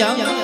dẫn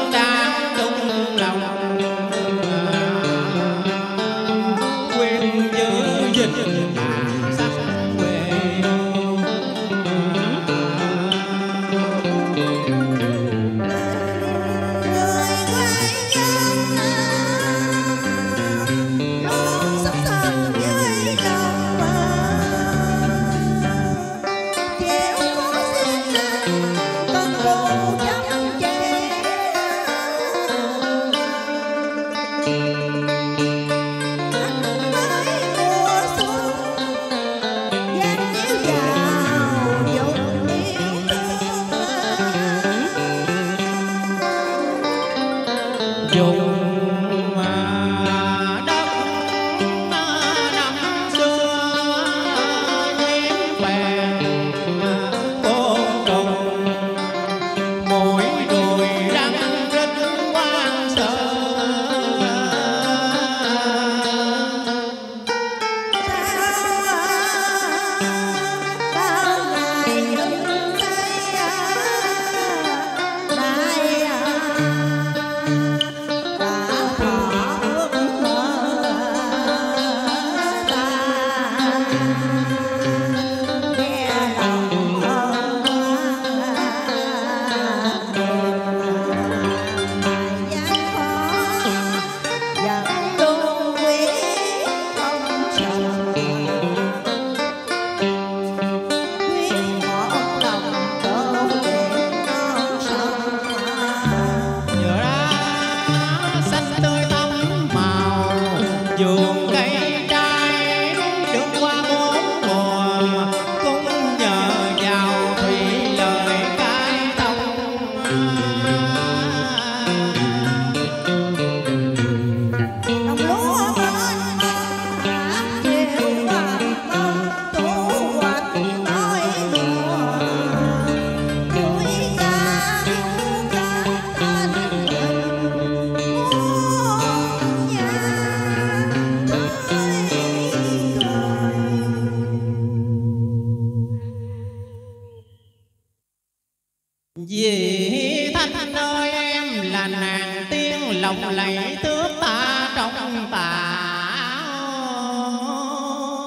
vì thanh ơi em là nàng tiên lộng lẫy tước ta trong tà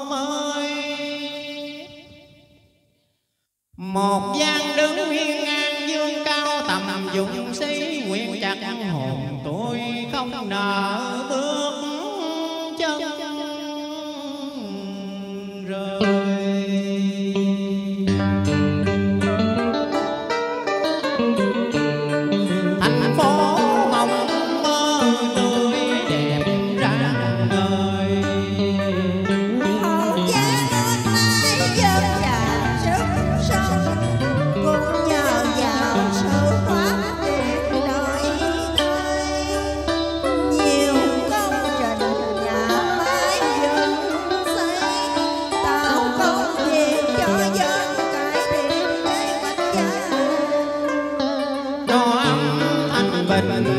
mới. Một gian đứng nguyên ngang dương cao, tầm dụng sĩ nguyện chặt hồn tôi không nợ Bye.